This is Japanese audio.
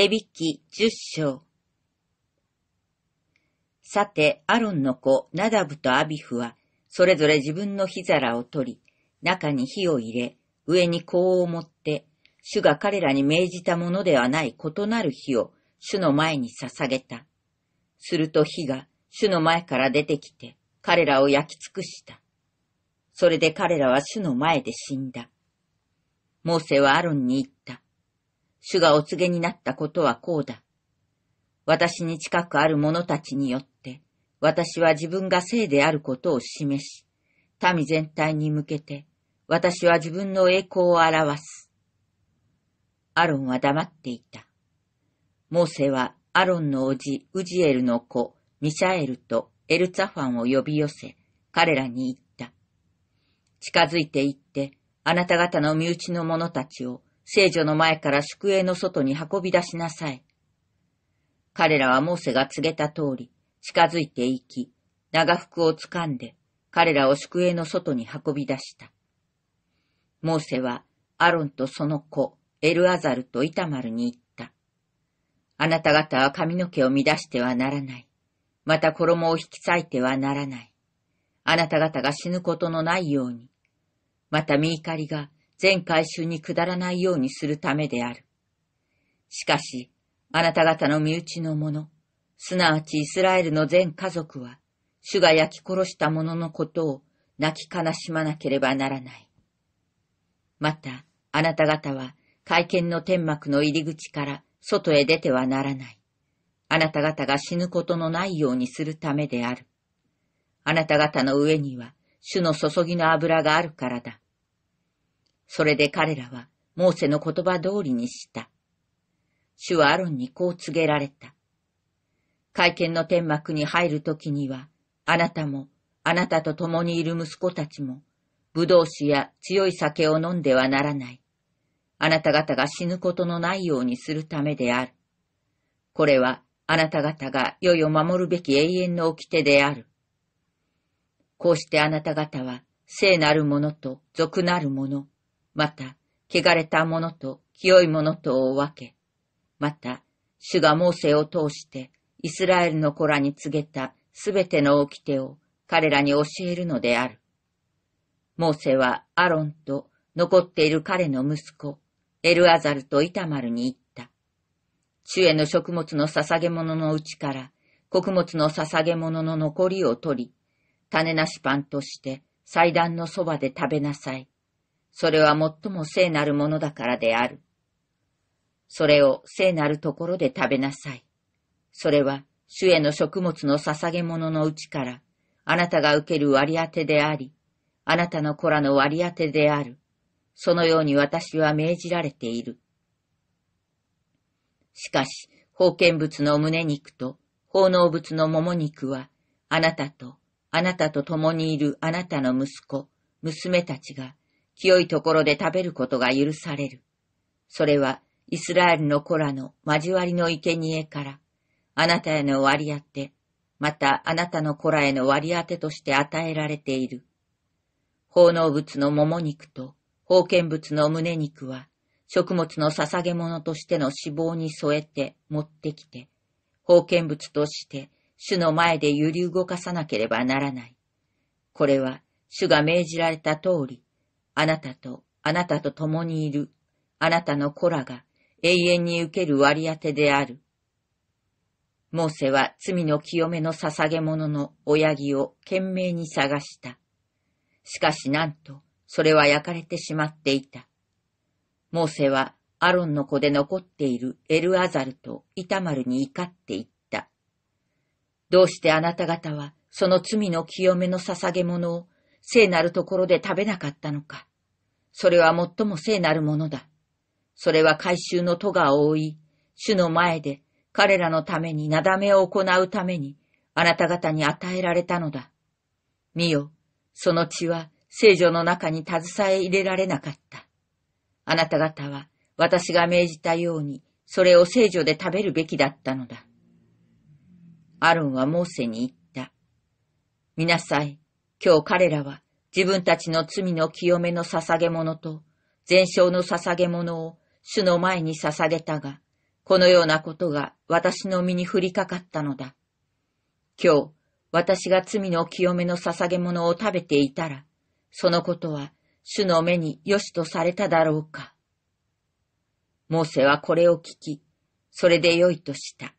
エビ記十章。さて、アロンの子、ナダブとアビフは、それぞれ自分の火皿を取り、中に火を入れ、上に香を持って、主が彼らに命じたものではない異なる火を主の前に捧げた。すると火が主の前から出てきて、彼らを焼き尽くした。それで彼らは主の前で死んだ。モーセはアロンに言った。主がお告げになったことはこうだ。私に近くある者たちによって、私は自分が聖であることを示し、民全体に向けて、私は自分の栄光を表す。アロンは黙っていた。モーセはアロンの叔父ウジエルの子ミシャエルとエルツァファンを呼び寄せ、彼らに言った。近づいて行って、あなた方の身内の者たちを聖女の前から宿営の外に運び出しなさい。彼らはモーセが告げた通り、近づいていき、長服を掴んで、彼らを宿営の外に運び出した。モーセは、アロンとその子、エルアザルとイタマルに言った。あなた方は髪の毛を乱してはならない。また衣を引き裂いてはならない。あなた方が死ぬことのないように。また見怒りが全回収に下らないようにするためである。しかし、あなた方の身内の者、すなわちイスラエルの全家族は、主が焼き殺した者のことを泣き悲しまなければならない。また、あなた方は会見の天幕の入り口から外へ出てはならない。あなた方が死ぬことのないようにするためである。あなた方の上には主の注ぎの油があるからだ。それで彼らは、モーセの言葉通りにした。主はアロンにこう告げられた。会見の天幕に入るときには、あなたも、あなたと共にいる息子たちも、葡萄酒や強い酒を飲んではならない。あなた方が死ぬことのないようにするためである。これは、あなた方が世を守るべき永遠の掟である。こうしてあなた方は、聖なるものと俗なるもの、また、汚れたものと清いものとを分け、また、主がモーセを通してイスラエルの子らに告げたすべての掟を彼らに教えるのである。モーセはアロンと残っている彼の息子、エルアザルとイタマルに言った。主への食物の捧げ物のうちから穀物の捧げ物の残りを取り、種なしパンとして祭壇のそばで食べなさい。それは最も聖なるものだからである。それを聖なるところで食べなさい。それは、主への食物の捧げ物のうちから、あなたが受ける割り当てであり、あなたの子らの割り当てである。そのように私は命じられている。しかし、封建物の胸肉と奉納物のもも肉は、あなたと、あなたと共にいるあなたの息子、娘たちが清いところで食べることが許される。それは、イスラエルの子らの交わりの生贄から、あなたへの割り当て、またあなたの子らへの割り当てとして与えられている。奉納物のもも肉と、封建物の胸肉は、食物の捧げ物としての脂肪に添えて持ってきて、封建物として主の前で揺り動かさなければならない。これは主が命じられた通り、あなたと、あなたと共にいる、あなたの子らが永遠に受ける割り当てである。モーセは罪の清めの捧げ物の親木を懸命に探した。しかしなんと、それは焼かれてしまっていた。モーセはアロンの子で残っているエルアザルとイタマルに怒って言った。どうしてあなた方はその罪の清めの捧げ物を聖なるところで食べなかったのか。それは最も聖なるものだ。それは回収の戸が覆い、主の前で彼らのためになだめを行うために、あなた方に与えられたのだ。見よ、その血は聖女の中に携え入れられなかった。あなた方は私が命じたように、それを聖女で食べるべきだったのだ。アロンはモーセに言った。見なさい。今日彼らは自分たちの罪の清めの捧げ物と、全焼の捧げ物を主の前に捧げたが、このようなことが私の身に降りかかったのだ。今日、私が罪の清めの捧げ物を食べていたら、そのことは主の目に良しとされただろうか。モーセはこれを聞き、それで良いとした。